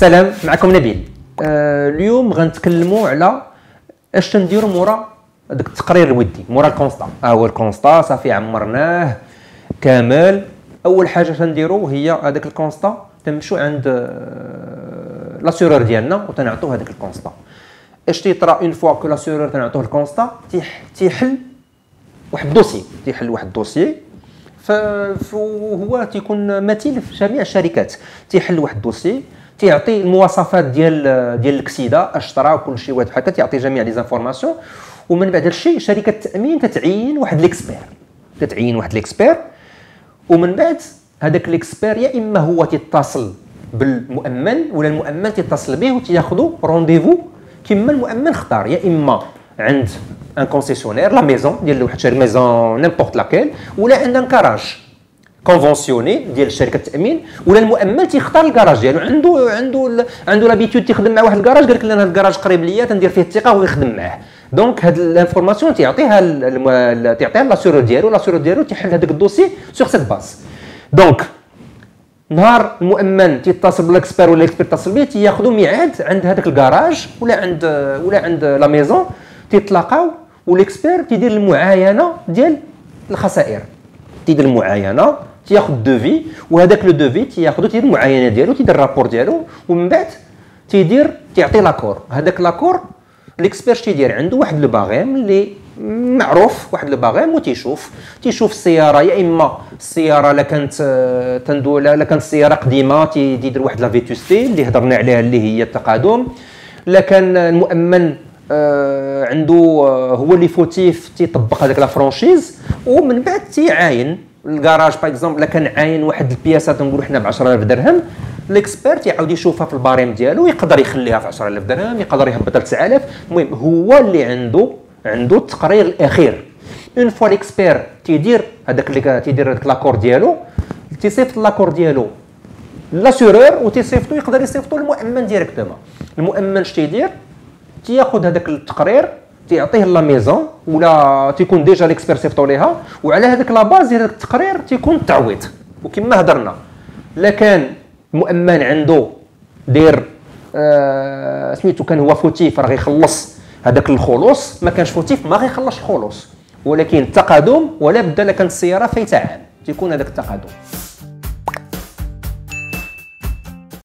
السلام معكم نبيل. آه اليوم غنتكلموا على اش تنديروا مورا داك التقرير الودي مورا ال constat. ها هو ال constat صافي عمرناه. كامل. أول حاجة تنديروا هي هذاك ال constat. تمشوا عند آه l'assureur ديالنا وتنعطوه هذاك ال constat. اش تيطرا une fois que l'assureur تنعطوه ال constat تيحل واحد ال dossier. تيحل واحد ال dossier. فهو تيكون مثيل في جميع الشركات. تيحل واحد ال dossier. تيعطي المواصفات ديال ديال الكسيده اش طرا وكل شيء واحد هكا تيعطي جميع les informations. ومن بعد الشيء شركة التامين تتعين واحد l'expert. تتعين واحد l'expert. ومن بعد هذاك l'expert يا إما هو تيتصل بالمؤمن ولا المؤمن تيتصل به وتياخذوا rendez-vous كما المؤمن اختار يا إما عند un concessionnaire la maison ديال واحد الشركة maison n'importe laquelle ولا عند un garage conventionné ديال شركة التامين ولا المؤمن تيختار الكراج. ديالو عنده عنده عنده l'habitude تيخدم مع واحد الكراج قال لك أنا هذا الكراج قريب ليا تندير فيه الثقة ويخدم معاه. donc هاد ال information تيعطيها تيعطيها l'assureur ديالو l'assureur ديالو تيحل هذاك ال dossier sur cette base donc نهار المؤمن تيتصل ب l'expert ولا l'expert تتصل به تياخذوا ميعاد عند هذاك الكراج ولا عند ولا عند la maison تيتلاقاو و l'expert تيدير المعاينة ديال الخسائر. تيدير المعاينة تياخذ devis وهذاك le devis تياخذو تيدير المعاينة ديالو تيدير ال rapport ديالو ومن بعد تيدير تيعطي l'accord. هذاك l'accord l'expert تيدير عنده واحد le barème اللي معروف واحد le barème وتيشوف. تيشوف السيارة يا إما السيارة لا كانت تندو لا كانت السيارة قديمة تيدير واحد la vétusté اللي هضرنا عليها اللي هي التقادم. لا كان المؤمن آه عنده آه هو اللي fautif تيطبق هذاك la franchise ومن بعد تيعاين. الكراج par exemple كان عاين واحد البياسة تنقولوا حنا ب 10000 درهم l'expert يعاود يشوفها في ال barème ديالو يقدر يخليها في 10000 درهم يقدر يهبطها ل 9000 المهم هو اللي عنده عنده التقرير الأخير. une fois l'expert تيدير هذاك اللي تيدير هذاك l'accord ديالو تيصيفط l'accord ديالو l'assureur وتيصيفطو يقدر يصيفطو للمؤمن directement المؤمن اش تيدير تياخذ هذاك التقرير تيعطيه la maison ولا تيكون déjà l'expert صيفطو ليها وعلى هذاك la base ديال التقرير تيكون التعويض وكما هضرنا. لا كان مؤمن عنده دير آه سميتو كان هو fautif راه غيخلص هذاك الخلوص ما كانش fautif ما غيخلصش الخلوص ولكن التقادم ولا بد كانت السيارة فايتة عام تيكون هذاك التقادم.